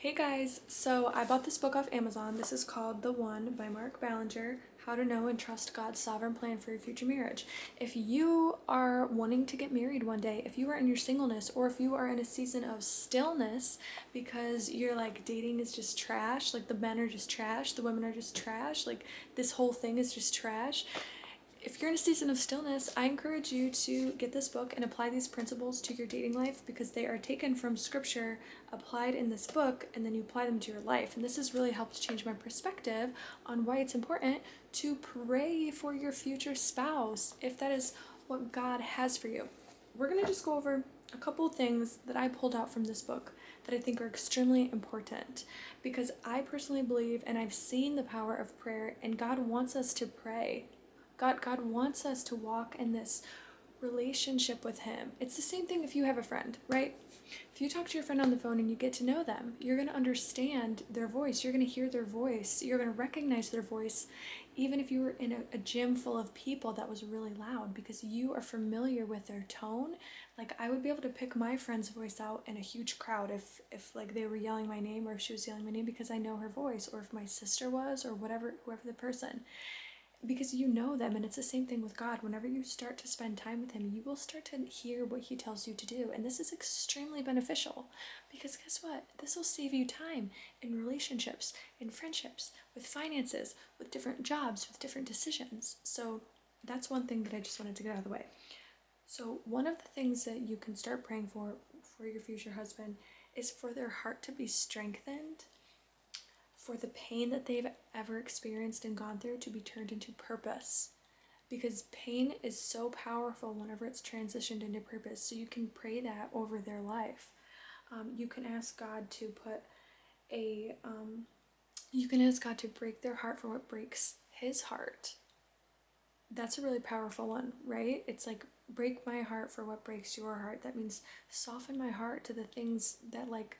Hey guys, so I bought this book off Amazon. This is called The One by Mark Ballenger How to Know and Trust God's Sovereign Plan for Your Future Marriage. If you are wanting to get married one day, if you are in your singleness, or if you are in a season of stillness because you're like dating is just trash, like the men are just trash, the women are just trash, like this whole thing is just trash if you're in a season of stillness, I encourage you to get this book and apply these principles to your dating life because they are taken from scripture, applied in this book, and then you apply them to your life. And this has really helped change my perspective on why it's important to pray for your future spouse if that is what God has for you. We're going to just go over a couple things that I pulled out from this book that I think are extremely important because I personally believe and I've seen the power of prayer, and God wants us to pray God God wants us to walk in this relationship with him. It's the same thing if you have a friend, right? If you talk to your friend on the phone and you get to know them, you're going to understand their voice. You're going to hear their voice. You're going to recognize their voice, even if you were in a, a, gym full of people that was really loud, because you are familiar with their tone. Like I would be able to pick my friend's voice out in a huge crowd if, if like they were yelling my name or if she was yelling my name because I know her voice, or if my sister was, or whatever, whoever the person because you know them and it's the same thing with God. Whenever you start to spend time with him, you will start to hear what he tells you to do. And this is extremely beneficial because guess what? This will save you time in relationships, in friendships, with finances, with different jobs, with different decisions. So that's one thing that I just wanted to get out of the way. So one of the things that you can start praying for for your future husband is for their heart to be strengthened for the pain that they've ever experienced and gone through to be turned into purpose. Because pain is so powerful whenever it's transitioned into purpose. So you can pray that over their life. Um, you can ask God to put a, um, you can ask God to break their heart for what breaks his heart. That's a really powerful one, right? It's like break my heart for what breaks your heart. That means soften my heart to the things that like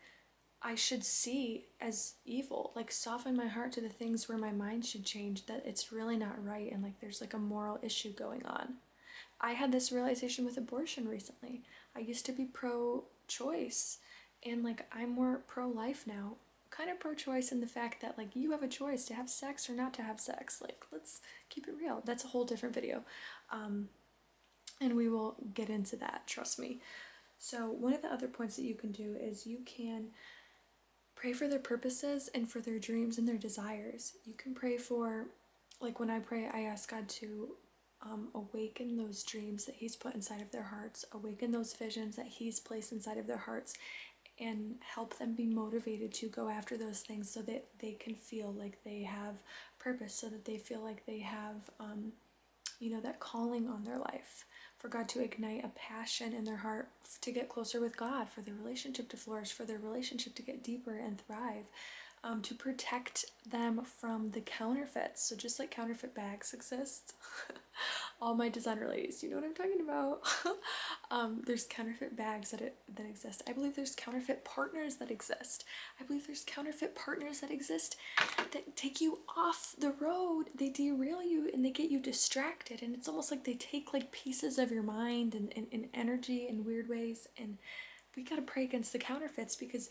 I should see as evil, like soften my heart to the things where my mind should change, that it's really not right and like there's like a moral issue going on. I had this realization with abortion recently. I used to be pro choice and like I'm more pro life now. Kind of pro choice in the fact that like you have a choice to have sex or not to have sex. Like let's keep it real. That's a whole different video. Um, and we will get into that, trust me. So, one of the other points that you can do is you can pray for their purposes and for their dreams and their desires. You can pray for, like when I pray, I ask God to um, awaken those dreams that He's put inside of their hearts, awaken those visions that He's placed inside of their hearts, and help them be motivated to go after those things so that they can feel like they have purpose, so that they feel like they have, um, you know, that calling on their life for God to ignite a passion in their heart to get closer with God, for their relationship to flourish, for their relationship to get deeper and thrive, um, to protect them from the counterfeits. So, just like counterfeit bags exist, all my designer ladies, you know what I'm talking about? um, there's counterfeit bags that, it, that exist. I believe there's counterfeit partners that exist. I believe there's counterfeit partners that exist that take you off the road. They derail you and they get you distracted. And it's almost like they take like pieces of your mind and, and, and energy in weird ways. And we got to pray against the counterfeits because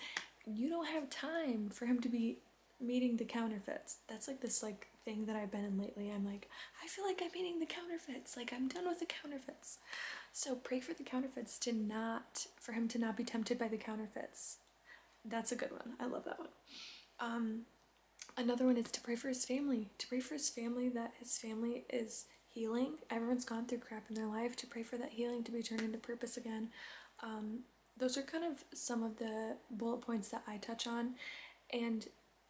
you don't have time for him to be meeting the counterfeits. That's like this like thing that I've been in lately. I'm like, I feel like I'm meeting the counterfeits. Like I'm done with the counterfeits. So pray for the counterfeits to not for him to not be tempted by the counterfeits. That's a good one. I love that one. Um another one is to pray for his family. To pray for his family that his family is healing. Everyone's gone through crap in their life. To pray for that healing to be turned into purpose again. Um those are kind of some of the bullet points that I touch on. And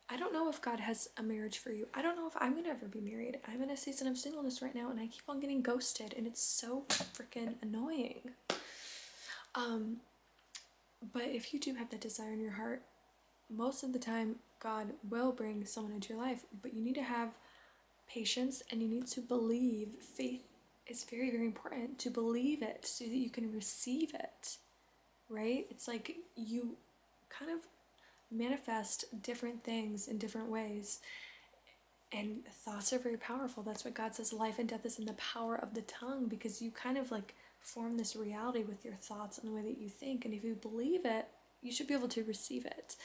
I don't know if God has a marriage for you. I don't know if I'm gonna ever be married. I'm in a season of singleness right now and I keep on getting ghosted and it's so freaking annoying. Um, but if you do have that desire in your heart, most of the time God will bring someone into your life, but you need to have patience and you need to believe. Faith is very, very important to believe it so that you can receive it right? It's like you kind of manifest different things in different ways. And thoughts are very powerful. That's what God says life and death is in the power of the tongue because you kind of like form this reality with your thoughts and the way that you think. And if you believe it, you should be able to receive it.